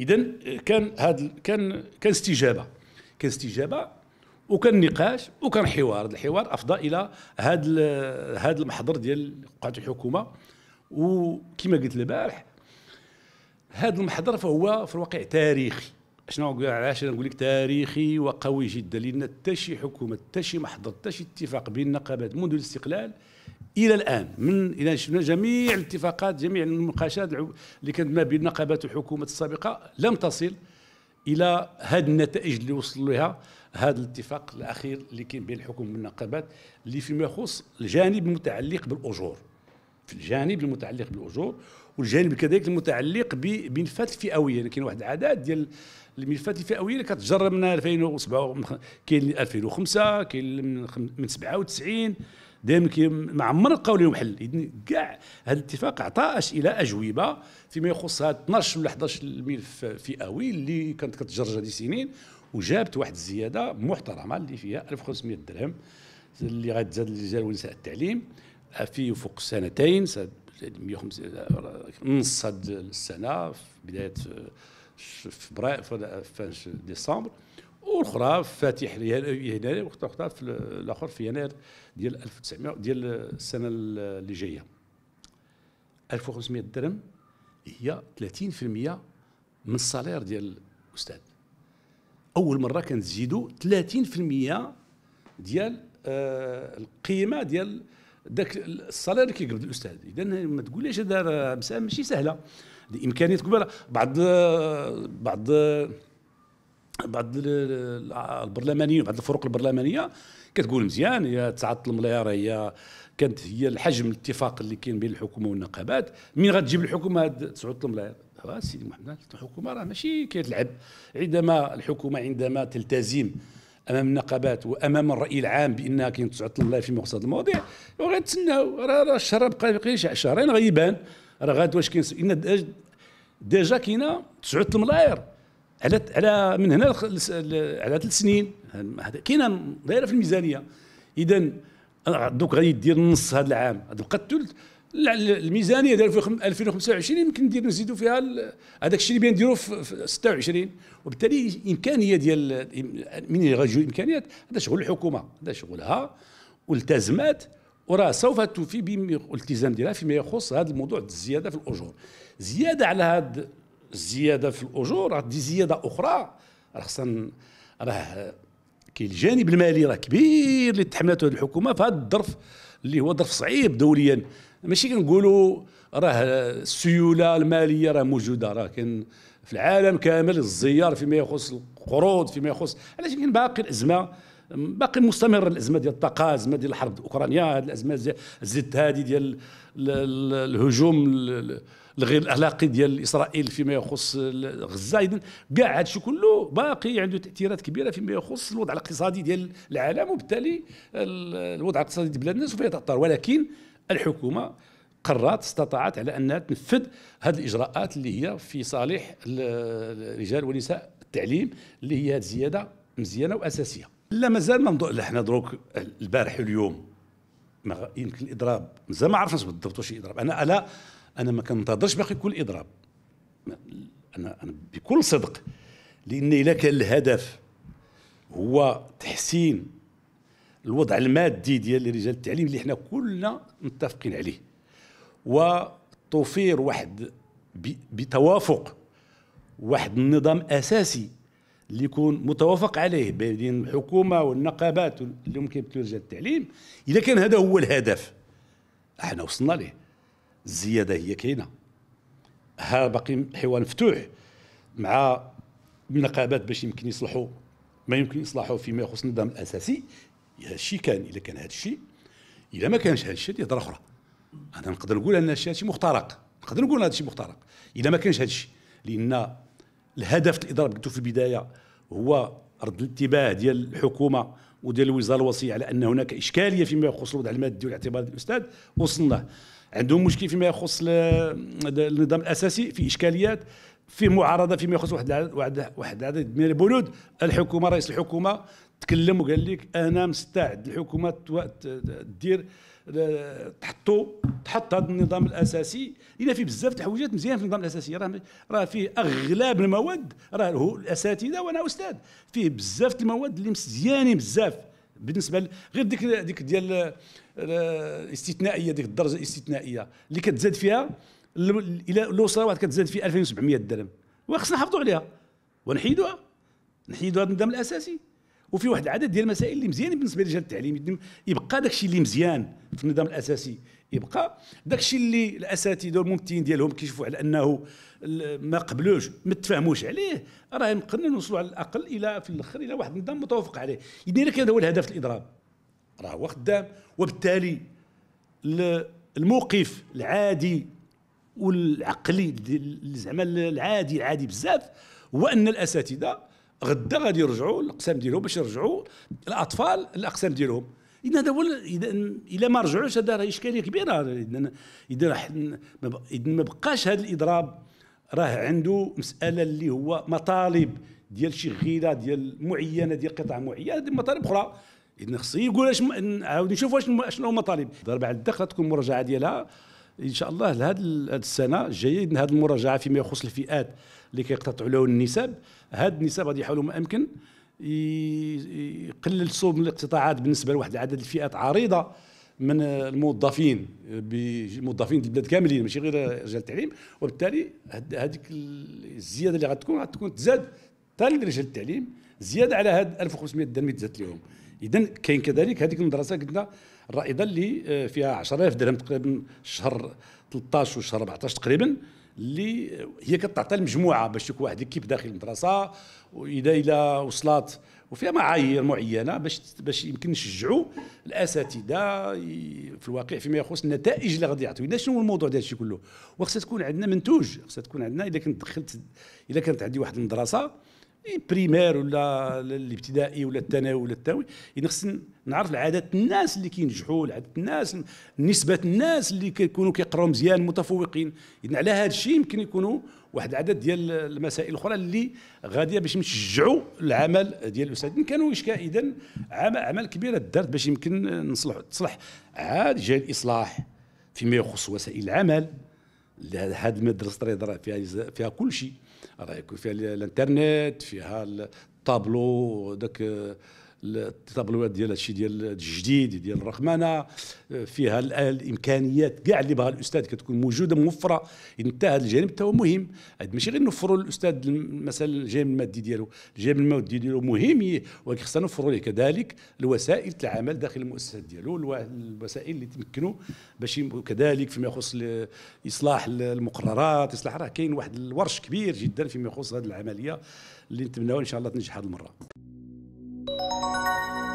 اذا كان هذا كان كان استجابة. كان استجابة وكان نقاش وكان حوار. الحوار أفضى إلى هذا هذا المحضر ديال قاعه الحكومة. وكما قلت البارح هذا المحضر فهو في الواقع تاريخي. شنو نقول؟ علاش نقول لك تاريخي وقوي جدا؟ لأن حتى شي حكومة حتى شي محضر حتى شي اتفاق بين النقابات منذ الاستقلال إلى الآن من إلى شفنا جميع الاتفاقات جميع المناقشات اللي كانت ما بين النقابات والحكومات السابقة لم تصل إلى هذه النتائج اللي وصل لها هذا الاتفاق الأخير اللي كاين بين الحكومة والنقابات اللي فيما يخص الجانب المتعلق بالأجور. في الجانب المتعلق بالأجور والجانب كذلك المتعلق بملفات الفئويه يعني كاين واحد العدد ديال الملفات الفئوية اللي كتجر من 2007 كاين 2005 كاين من 97 دائما ما عمر لقاو لهم حل كاع هذا الاتفاق عطى أسئلة أجوبة فيما يخص هذا 12 ولا 11 ملف فئوي اللي كانت كتجرج هذه السنين وجابت واحد الزيادة محترمة اللي فيها 1500 درهم اللي غتزاد للرجال ونساء التعليم في فوق سنتين 150 نص هذه السنة في بداية فبراير في ديسمبر. والاخرى فاتح يناير وأخرى في الآخر في يناير ديال 1900 ديال السنة اللي جاية. 1500 درهم هي 30% من الصالير ديال الأستاذ. أول مرة كنزيدوا 30% ديال آه القيمة ديال ذاك الصالير اللي كيقبض الأستاذ. اذا ما تقوليش هذا مساله ماشي سهلة. امكانيه كبيره بعض بعض بعض البرلمانيين بعض الفروق البرلمانية كتقول مزيان هي 9 المليار هي كانت هي الحجم الاتفاق اللي كاين بين الحكومة والنقابات. من غتجيب الحكومة هاد 9 الملايير سيدي محمد الحكومة راه ماشي كتلعب. عندما الحكومة عندما تلتزم أمام النقابات وأمام الرأي العام بأنها كاين 9 الملايير في مقصد المواضيع وغيتسناو راه الشهر بقى بقى شهرين غيبان. راه غاد واش كاين ديجا كاينة 9 الملايير على على من هنا على ثلاث سنين. كاينة دايره في الميزانية. إذا دوك غيدير نص هذا العام. تبقى الثلث. الميزانية ديال 2025 يمكن ندير نزيدوا فيها هذاك الشيء اللي بين نديروا في 26 وبالتالي إمكانية ديال من غيجيو الإمكانيات هذا شغل الحكومة. هذا شغلها والتزمات. وراه سوف توفي بالالتزام ديالها فيما يخص هذا الموضوع الزيادة في الأجور. زيادة على هذا الزياده في الأجور راه دي زيادة أخرى. راه خصنا راه كاين الجانب المالي راه كبير اللي تحملته هذه الحكومة في هذا الظرف اللي هو ظرف صعيب دوليا. ماشي كنقولوا راه السيولة المالية راه موجودة راه كاين في العالم كامل الزيار فيما يخص القروض فيما يخص علاش كاين باقي الأزمة؟ باقي مستمر الأزمة ديال الطاقة الأزمة ديال الحرب الأوكرانية هذه الازمه زدت هذه ديال الهجوم الغير الاخلاقي ديال إسرائيل فيما يخص غزة. اذا كاع هذا الشيء كله باقي عنده تأثيرات كبيرة فيما يخص الوضع الاقتصادي ديال العالم وبالتالي الوضع الاقتصادي ديال بلادنا سوف يتاثر ولكن الحكومة قررت استطاعت على أنها تنفذ هذه الإجراءات اللي هي في صالح الرجال ونساء التعليم اللي هي هذه الزياده مزيانة وأساسية. لا مازال ما حنا دروك البارح اليوم ما يمكن الإضراب. مازال ما عرفناش بالضبط واش اضراب أنا أنا أنا ما كنتظرش باقي يكون إضراب. أنا أنا بكل صدق لأن اذا كان الهدف هو تحسين الوضع المادي ديال رجال التعليم اللي حنا كلنا متفقين عليه وتوفير واحد بتوافق واحد النظام أساسي اللي يكون متوافق عليه بين الحكومة والنقابات اللي ممكن رجال التعليم. إذا كان هذا هو الهدف إحنا وصلنا ليه. الزيادة هي كاينة. ها باقي حوار مفتوح مع النقابات باش يمكن يصلحوا ما يمكن يصلحوا فيما يخص النظام الأساسي. هذا الشيء كان إذا كان هذا الشيء إذا ما كانش هذا الشيء هضرة أخرى. أنا نقدر نقول أن هذا الشيء مخترق. نقدر نقول هذا الشيء مخترق. إذا ما كانش هذا الشيء لأن الهدف الاضراب قلت في البداية هو رد الانتباه ديال الحكومة وديال الوزارة الوصيه على ان هناك إشكالية فيما يخص الوضع المادي والاعتبار الأستاذ وصلنا. عندهم مشكل فيما يخص النظام الأساسي في إشكاليات في معارضة فيما يخص واحد واحد واحد العدد من البنود. الحكومة رئيس الحكومة تكلم وقال لك أنا مستعد الحكومة دير تحطوا تحط هذا النظام الأساسي. إلى فيه بزاف الحويجات مزيان في النظام الأساسي. راه راه فيه أغلب المواد راه هو الأساتذة وأنا أستاذ. فيه بزاف المواد اللي مزيانين بزاف. بالنسبة غير ديك ديك ديال الاستثنائية ديك الدرجة الاستثنائية اللي كتزاد فيها إلى الاسره واحد كتزاد فيه 2700 درهم. وخصنا نحافظوا عليها. ونحيدوها. نحيدوا هذا النظام الأساسي. وفي واحد العدد ديال المسائل اللي مزيانين بالنسبة لرجال التعليم. يبقى داك الشيء اللي مزيان في النظام الأساسي. يبقى داك الشيء اللي الأساتذة والممثلين ديالهم كيشوفوا على أنه ما قبلوش ما تفاهموش عليه راه يمكننا نوصلوا على الأقل إلى في الآخر إلى واحد النظام متوافق عليه. اذا كان هو الهدف الإضراب. راه هو خدام وبالتالي الموقف العادي والعقلي زعما العادي العادي بزاف هو أن الأساتذة غدا غادي يرجعوا الأقسام ديالهم باش يرجعوا الأطفال الأقسام ديالهم. إذا هذا هو إذا ما رجعوش هذا راه إشكالية كبيرة. إذا إذا ما بقاش هذا الإضراب راه عنده مسألة اللي هو مطالب ديال شي غيرة ديال معينة ديال قطع معينة ديال مطالب أخرى. إذا خصو يقول أش نعاود نشوفوا أش شنو المطالب ضرب على الدخل تكون المراجعة ديالها. إن شاء الله لهذه السنة الجاية هذه المراجعة فيما يخص الفئات اللي كيقتطعوا له النسب هذا النسب غادي يحاولوا ما أمكن يقلل صوب من الاقتطاعات بالنسبة لواحد العدد الفئات عريضة من الموظفين بموظفين البلاد كاملين ماشي غير رجال التعليم. وبالتالي هذيك الزيادة اللي غتكون غتكون تزاد حتى لرجال التعليم زيادة على هاد 1500 درهم اللي تزادت لهم اذا كاين كذلك هذيك المدرسة قلنا الرائدة اللي آه، فيها 10000 درهم تقريبا شهر 13 وشهر 14 تقريبا اللي هي كتعطي المجموعة باش يكون واحد كيف داخل المدرسة وإذا إلى وصلت وفيها معايير معينة باش باش يمكن نشجعوا الأساتذة في الواقع فيما يخص النتائج اللي غادي يعطيو. شنو هو الموضوع ديال الشيء كله؟ وخصها تكون عندنا منتوج خصها تكون عندنا إذا كنت دخلت إذا كانت عندي واحد المدرسة بريمير ولا الابتدائي ولا الثانوي ولا الثانوي. يعني خصنا نعرف العدد الناس اللي كينجحوا العدد الناس نسبة الناس اللي كيكونوا كيقراو مزيان متفوقين. اذا على هذا الشيء يمكن يكونوا واحد العدد ديال المسائل الأخرى اللي غادية باش نشجعوا العمل ديال الأستاذ. كانوا اشكال اذا عمل كبير دارت باش يمكن نصلح تصلح عاد جاي الإصلاح فيما يخص وسائل العمل. هذه المدرسة راه فيها فيها كل شيء. راه يكون فيها الانترنت فيها الطابلو داك التابلوات ديال هادشي ديال الجديد ديال الرقمنة فيها الإمكانيات كاع اللي بغى الأستاذ كتكون موجودة موفرة. إنت هذا الجانب هو مهم. ماشي غير نوفروا للأستاذ مثلا الجانب المادي ديالو. الجانب المادي ديالو مهم ولكن خصنا نوفروا ليه. كذلك الوسائل العمل داخل المؤسسات ديالو الوسائل اللي تمكنوا باش كذلك فيما يخص إصلاح المقررات إصلاح راه كاين واحد الورش كبير جدا فيما يخص هذه العملية اللي نتمناو إن شاء الله تنجح هذه المرة. Thank you.